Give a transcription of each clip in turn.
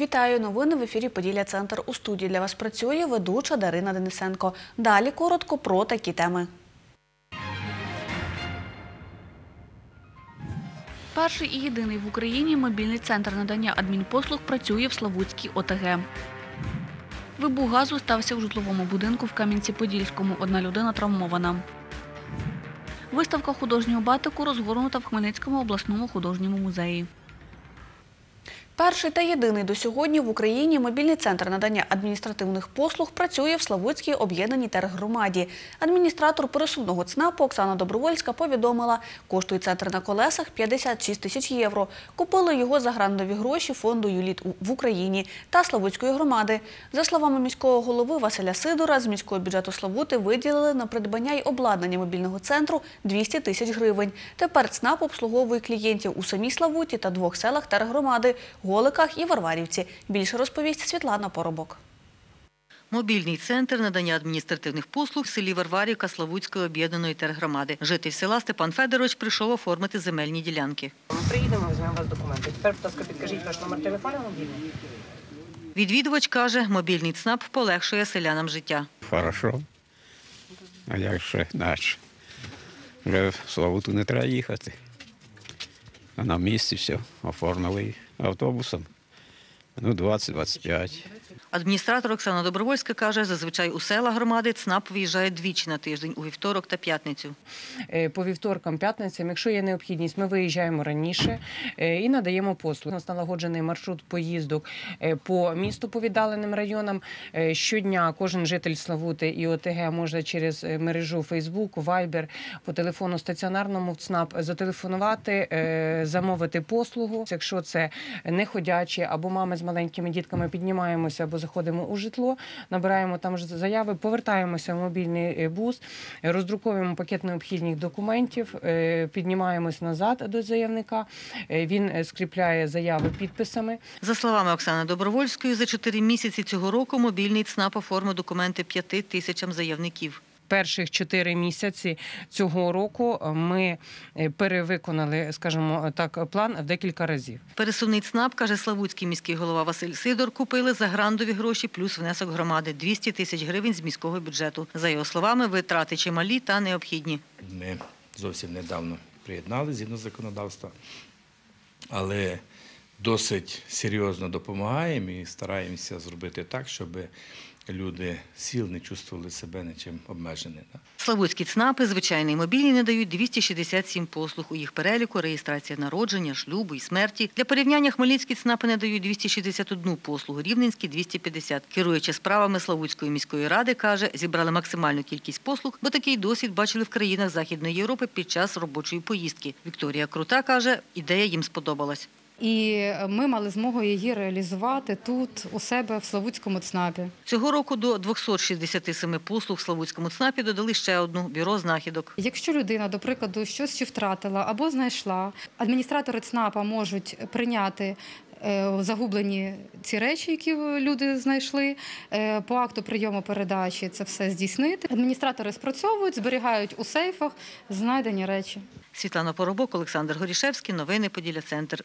Вітаю! Новини в ефірі Поділля Центр. У студії для вас працює ведуча Дарина Денисенко. Далі коротко про такі теми. Перший і єдиний в Україні мобільний центр надання адмінпослуг працює в Славутській ОТГ. Вибух газу стався у житловому будинку в Кам'янці-Подільському. Одна людина травмована. Виставка художнього батику розгорнута в Хмельницькому обласному художньому музеї. Перший та єдиний до сьогодні в Україні мобільний центр надання адміністративних послуг працює в Славутській об'єднаній тергромаді. Адміністратор пересувного ЦНАПу Оксана Добровольська повідомила, коштує центр на колесах 56 тисяч євро. Купили його за грандові гроші фонду «Юліт» в Україні та Славутської громади. За словами міського голови Василя Сидора, з міського бюджету Славути виділили на придбання й обладнання мобільного центру 200 тисяч гривень. Тепер ЦНАП обслуговує клієнтів у самій Славуті та двох селах тергромади – Голиках і Варварівці. Більше розповість Світлана Поробок. Мобільний центр надання адміністративних послуг в селі Варварівка Славутської об'єднаної тергромади. Житель села Степан Федорович прийшов оформити земельні ділянки. Ми приїдемо, візьмемо вас документи. Тепер, будь ласка, підкажіть ваш номер телефону мобільний. Відвідувач каже, мобільний ЦНАП полегшує селянам життя. Хорошо. А як ще наче? Вже в Славуту не треба їхати. А на місці все, оформили автобусом. Ну, 20-25. Адміністратор Оксана Добровольська каже, зазвичай у села громади ЦНАП виїжджає двічі на тиждень у вівторок та п'ятницю. Е, По вівторкам, п'ятницям, якщо є необхідність, ми виїжджаємо раніше е, і надаємо послуги. У нас налагоджений маршрут поїздок е, по місту по віддаленим районам. Щодня кожен житель Славути і ОТГ може через мережу Facebook, Viber, по телефону стаціонарному в ЦНАП зателефонувати, замовити послугу. Якщо це не ходячі або мами з маленькими дітками, піднімаємося або заходимо у житло, набираємо там заяви, повертаємося в мобільний е, бус, е, роздруковуємо пакет необхідних документів, е, піднімаємось назад до заявника. Він скріпляє заяви підписами. За словами Оксани Добровольської, за чотири місяці цього року мобільний ЦНАП оформив документи п'яти тисячам заявників. Перших чотири місяці цього року е, ми е, перевиконали, скажімо так, план в декілька разів. Пересувний ЦНАП, каже Славутський міський голова Василь Сидор, купили за грандові гроші плюс внесок громади 200 тисяч гривень з міського бюджету. За його словами, витрати чималі та необхідні. Ми зовсім недавно приєднали згідно законодавства, але досить серйозно допомагаємо і стараємося зробити так, щоб люди сіл не чувствували себе нічим обмеженими. Славутські ЦНАПи, звичайний мобільні, надають 267 послуг. У їх переліку реєстрація народження, шлюбу і смерті. Для порівняння хмельницькі ЦНАПи надають 261 послугу, рівненські – 250. Керуючи справами Славутської міської ради, каже, зібрали максимальну кількість послуг, бо такий досвід бачили в країнах Західної Європи під час робочої поїздки. Вікторія Крута каже, ідея їм сподобалась. І ми мали змогу її реалізувати тут, у себе в Славутському ЦНАПі. Цього року до 267 послуг в Славутському ЦНАПі додали ще одну – бюро знахідок. Якщо людина, до прикладу, щось чи втратила або знайшла, адміністратори ЦНАПа можуть прийняти. е, Загублені ці речі, які люди знайшли е, по акту прийому передачі, це все здійснити. Адміністратори спрацьовують, зберігають у сейфах знайдені речі. Світлана Поробок, Олександр Горішевський. Новини Поділля Центр.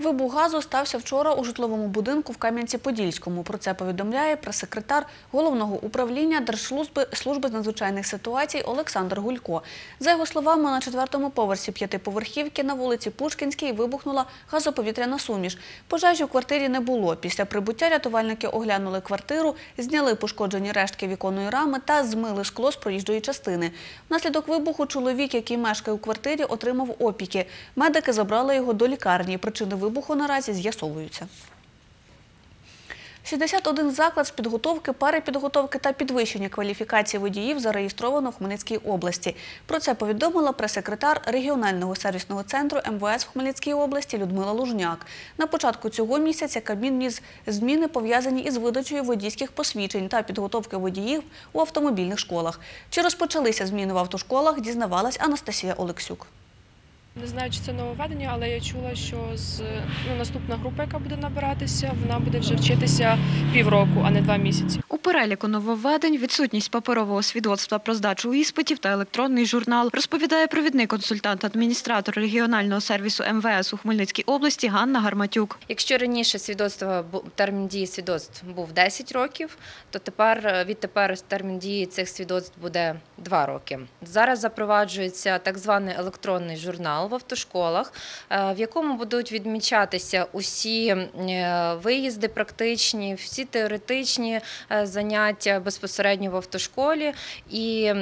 Вибух газу стався вчора у житловому будинку в Кам'янці-Подільському. Про це повідомляє прес-секретар Головного управління Держслужби служби з надзвичайних ситуацій Олександр Гулько. За його словами, на четвертому поверсі п'ятиповерхівки на вулиці Пушкінській вибухнула газоповітряна суміш. Пожежі в квартирі не було. Після прибуття рятувальники оглянули квартиру, зняли пошкоджені рештки віконної рами та змили скло з проїжджої частини. Внаслідок вибуху чоловік, який мешкає у квартирі, отримав опіки. Медики забрали його до лікарні. Причини вибуху наразі з'ясовуються. 61 заклад з підготовки, перепідготовки та підвищення кваліфікації водіїв зареєстровано в Хмельницькій області. Про це повідомила прес-секретар регіонального сервісного центру МВС в Хмельницькій області Людмила Лужняк. На початку цього місяця Кабмін вніс зміни пов'язані із видачею водійських посвідчень та підготовки водіїв у автомобільних школах. Чи розпочалися зміни в автошколах, дізнавалась Анастасія Олексюк. Не знаю, чи це нововведення, але я чула, що з ну, наступна група, яка буде набиратися, вона буде вже вчитися півроку, а не два місяці. У переліку нововведень відсутність паперового свідоцтва про здачу іспитів та електронний журнал, розповідає провідний консультант адміністратор регіонального сервісу МВС у Хмельницькій області Ганна Гарматюк. Якщо раніше свідоцтво термін дії свідоцтв був 10 років, то тепер е, відтепер термін дії цих свідоцтв буде 2 роки. Зараз запроваджується так званий електронний журнал в автошколах, е, в якому будуть відмічатися усі е, виїзди практичні, всі теоретичні е, заняття безпосередньо в автошколі. І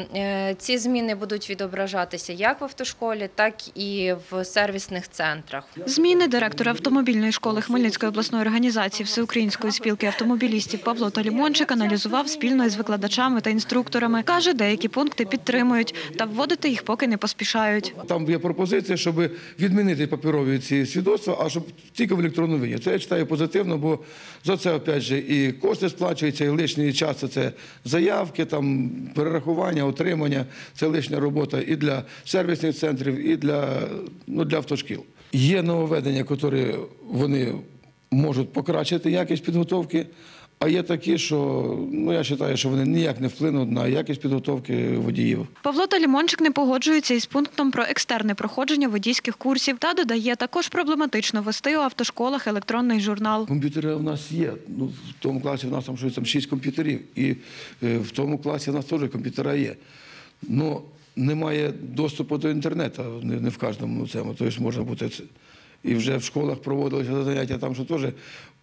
ці зміни будуть відображатися як в автошколі, так і в сервісних центрах. Зміни директора автомобільної школи Хмельницької обласної організації Всеукраїнської спілки автомобілістів Павло Талімончик аналізував спільно із викладачами та інструкторами. Каже, деякі пункти підтримують, та вводити їх поки не поспішають. Там є пропозиція, щоб відмінити паперові ці свідоцтва, а щоб тільки в електронну виняв. Це я читаю позитивно, бо за це опять же і кошти сплачуються, і лишній час це заявки, там перерахування, отримання. Це лишня робота і для сервісних центрів, і для, ну, для автошкіл. Є нововведення, які вони можуть покращити якість підготовки. А є такі, що ну я вважаю, що вони ніяк не вплинуть на якість підготовки водіїв. Павло Талімончик не погоджується із пунктом про екстерне проходження водійських курсів та додає, також проблематично вести у автошколах електронний журнал. Комп'ютери у нас є. Ну, в тому класі в нас там щось там шість комп'ютерів, і е, в тому класі у нас теж комп'ютера є. Ну, немає доступу до інтернету, не, не в кожному цьому. Тобто можна бути. І вже в школах проводилися заняття, там що теж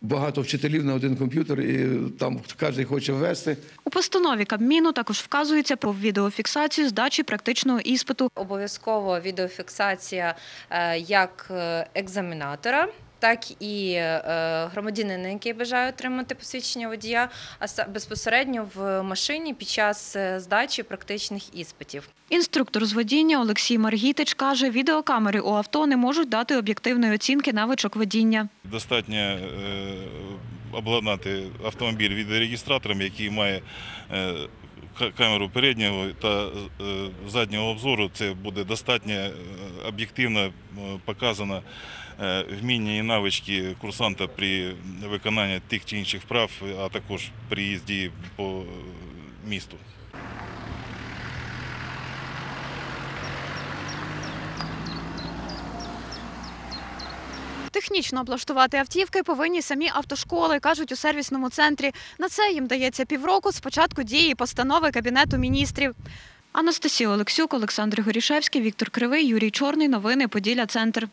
багато вчителів на один комп'ютер, і там кожен хоче ввести. У постанові Кабміну також вказується про відеофіксацію здачі практичного іспиту. Обов'язково відеофіксація е, як е, екзаменатора. Так і е, громадянина, який бажає отримати посвідчення водія, а безпосередньо в машині під час е, здачі практичних іспитів. Інструктор з водіння Олексій Маргітич каже, відеокамери у авто не можуть дати об'єктивної оцінки навичок водіння. Достатньо е, обладнати автомобіль відеореєстратором, який має камеру переднього та заднього обзору. Це буде достатньо об'єктивно показано вміння і навички курсанта при виконанні тих чи інших вправ, а також при їзді по е, місту. Технічно облаштувати автівки повинні самі автошколи, кажуть у сервісному центрі. На це їм дається півроку з початку дії постанови Кабінету міністрів. Анастасія Олексюк, Олександр Горішевський, Віктор Кривий, Юрій Чорний. Новини Поділля Центр.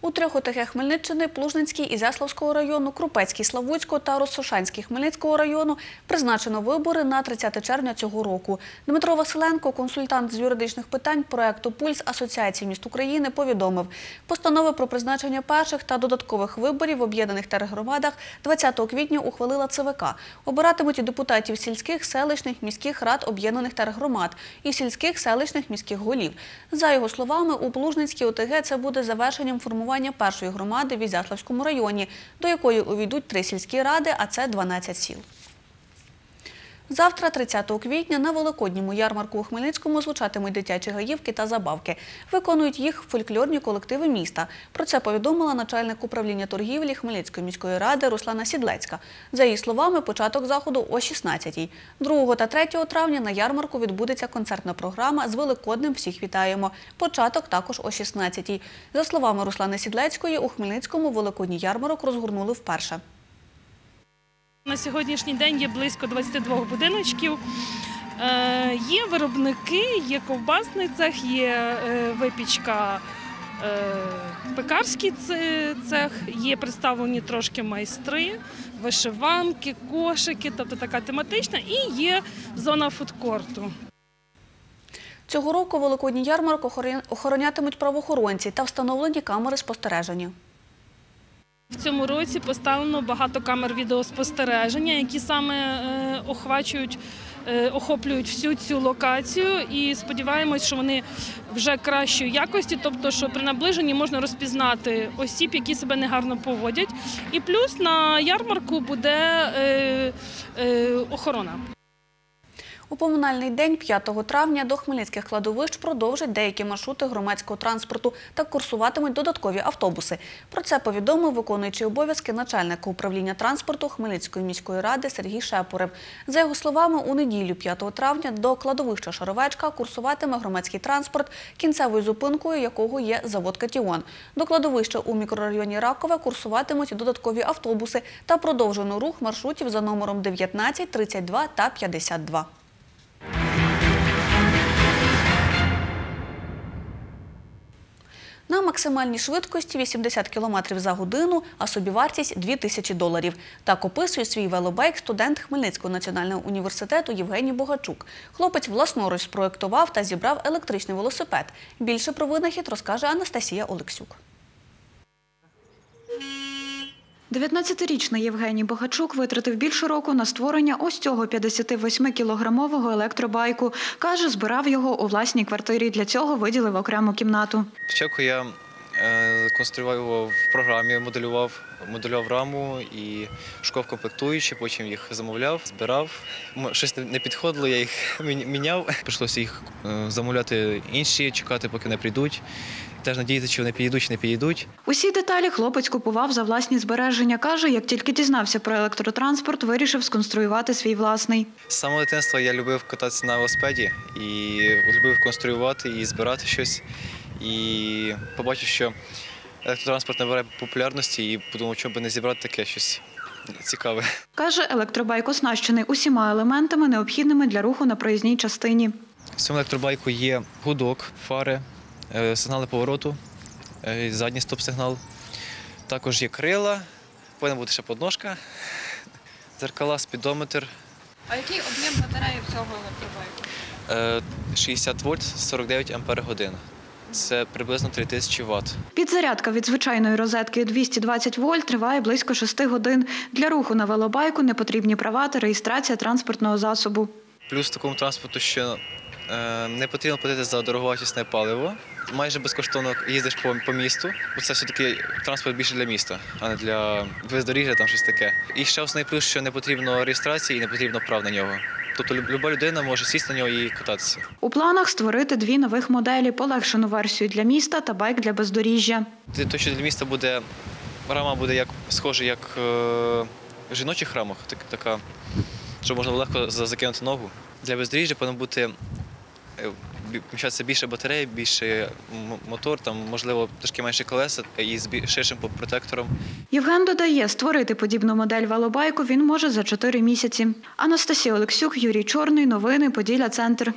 У трьох ОТГ Хмельниччини, Плужницький, Ізяславського району, Крупецький, Славутського та Росошанський Хмельницького району призначено вибори на 30 червня цього року. Дмитро Василенко, консультант з юридичних питань проекту Пульс Асоціації міст України, повідомив, постанови про призначення перших та додаткових виборів в об'єднаних тергромадах 20 квітня ухвалила ЦВК. Обиратимуть і депутатів сільських, селищних, міських рад об'єднаних тергромад і сільських, селищних, міських голів. За його словами, у Плужницькій ОТГ це буде завершенням формування першої громади в Ізяславському районі, до якої увійдуть три сільські ради, а це 12 сіл. Завтра, 30 квітня, на Великодньому ярмарку у Хмельницькому звучатимуть дитячі гаївки та забавки. Виконують їх фольклорні колективи міста. Про це повідомила начальник управління торгівлі Хмельницької міської ради Руслана Сідлецька. За її словами, початок заходу о 16-й. 2 та 3 травня на ярмарку відбудеться концертна програма з Великодним всіх вітаємо. Початок також о 16-й. За словами Руслани Сідлецької, у Хмельницькому Великодній ярмарок розгорнули вперше. На сьогоднішній день є близько 22 будиночків. Е, Є виробники, є ковбасний цех, є е, випічка, е, пекарський цех, є представлені трошки майстри, вишиванки, кошики, тобто така тематична, і є зона фудкорту. Цього року Великодній ярмарок охоронятимуть правоохоронці та встановлені камери спостереження. В цьому році поставлено багато камер відеоспостереження, які саме е, охвачують, е, охоплюють всю цю локацію. І сподіваємось, що вони вже кращої якості, тобто, що при наближенні можна розпізнати осіб, які себе негарно поводять. І плюс на ярмарку буде е, охорона. У поминальний день 5 травня до хмельницьких кладовищ продовжать деякі маршрути громадського транспорту та курсуватимуть додаткові автобуси. Про це повідомив виконуючий обов'язки начальника управління транспорту Хмельницької міської ради Сергій Шепурев. За його словами, у неділю 5 травня до кладовища Шаровечка курсуватиме громадський транспорт, кінцевою зупинкою якого є завод Катіон. До кладовища у мікрорайоні Ракове курсуватимуть додаткові автобуси та продовжено рух маршрутів за номером 19, 32 та 52. На максимальній швидкості 80 км за годину, а собівартість 2 тисячі доларів. Так описує свій велобайк студент Хмельницького національного університету Євгеній Богачук. Хлопець власноруч спроєктував та зібрав електричний велосипед. Більше про винахід розкаже Анастасія Олексюк. 19-річний Євгеній Богачук витратив більше року на створення ось цього 58-кілограмового електробайку. Каже, збирав його у власній квартирі. Для цього виділив окрему кімнату. Спочатку я е, конструював його в програмі, моделював, моделював раму і шукав комплектуючі, потім їх замовляв, збирав. Щось не- не підходило, я їх міняв. Прийшлося їх е, замовляти інші, чекати, поки вони прийдуть. Теж надіятися, чи вони підійдуть, чи не підійдуть. Усі деталі хлопець купував за власні збереження. Каже, як тільки дізнався про електротранспорт, вирішив сконструювати свій власний. З самого дитинства я любив кататися на велосипеді і любив конструювати і збирати щось. І побачив, що електротранспорт набирає популярності і подумав, чому би не зібрати таке щось цікаве. Каже, електробайк оснащений усіма елементами, необхідними для руху на проїзній частині. В цьому електробайку є гудок, фари, сигнали повороту, е, задній стоп-сигнал. Також є крила, повинна бути ще подножка, дзеркала, спідометр. А який об'єм батареї в цього електробайку? Е, 60 вольт, 49 ампер годин. Це приблизно 3000 Вт. Підзарядка від звичайної розетки 220 вольт триває близько 6 годин. Для руху на велобайку не потрібні права та реєстрація транспортного засобу. Плюс в такому транспорту, що е, не потрібно платити за дороговартісне паливо. Майже безкоштовно їздиш по, по місту, бо це все-таки транспорт більше для міста, а не для бездоріжжя, там щось таке. І ще основний плюс, що не потрібно реєстрації і не потрібно прав на нього. Тобто люба людина може сісти на нього і кататися. У планах створити дві нових моделі: полегшену версію для міста та байк для бездоріжжя. Те, що для міста буде рама буде як схожа, як е, в жіночих рамах, так, така, що можна легко закинути ногу. Для бездоріжжя повинно бути е, більше батареї, більше мотор, там, можливо, трошки менше колеса і з ширшим протектором. Євген додає, створити подібну модель валобайку він може за 4 місяці. Анастасія Олексюк, Юрій Чорний. Новини Поділля Центр.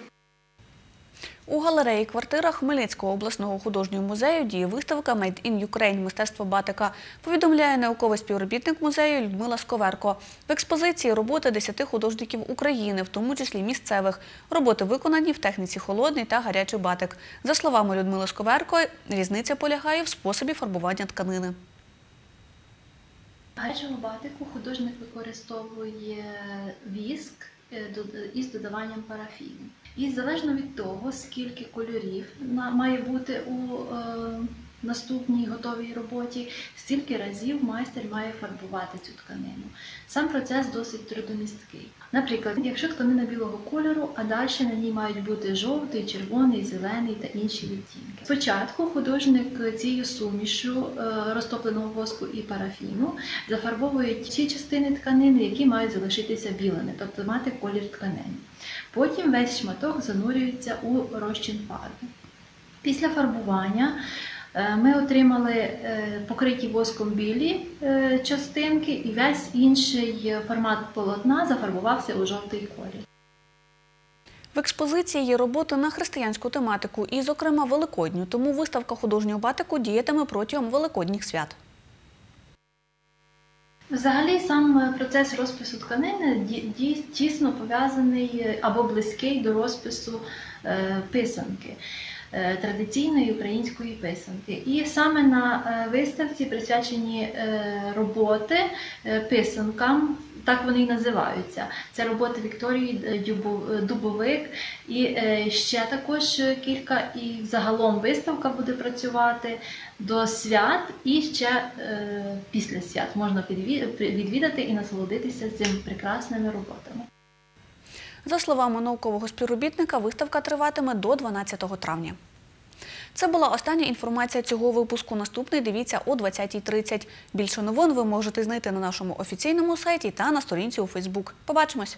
У галереї квартира Хмельницького обласного художнього музею діє виставка «Made in Ukraine. Мистецтво батика. Повідомляє науковий співробітник музею Людмила Сковерко. В експозиції роботи 10 художників України, в тому числі місцевих. Роботи виконані в техніці холодний та гарячий батик. За словами Людмили Сковерко, різниця полягає в способі фарбування тканини. Гарячого батику художник використовує віск із додаванням парафіну. І залежно від того, скільки кольорів має бути у е, наступній готовій роботі, стільки разів майстер має фарбувати цю тканину. Сам процес досить трудомісткий. Наприклад, якщо тканина білого кольору, а далі на ній мають бути жовтий, червоний, зелений та інші відтінки. Спочатку художник цією сумішю е, розтопленого воску і парафіну зафарбовує ті частини тканини, які мають залишитися білими, тобто мати колір тканини. Потім весь шматок занурюється у розчин фарби. Після фарбування ми отримали е, покриті воском білі е, частинки, і весь інший формат полотна зафарбувався у жовтий колір. В експозиції є роботи на християнську тематику і, зокрема, великодню. Тому виставка художнього батику діятиме протягом великодніх свят. Взагалі, сам е, процес розпису тканини тісно пов'язаний е, або близький до розпису е, писанки. Е, Традиційної української писанки. І саме на е, виставці присвячені е, роботи писанкам, так вони і називаються. Це роботи Вікторії Дубовик, і ще також кілька, і загалом виставка буде працювати до свят і ще після свят можна відвідати і насолодитися цими прекрасними роботами. За словами наукового співробітника, виставка триватиме до 12 травня. Це була остання інформація цього випуску. Наступний дивіться о 20.30. Більше новин ви можете знайти на нашому офіційному сайті та на сторінці у Фейсбук. Побачимось!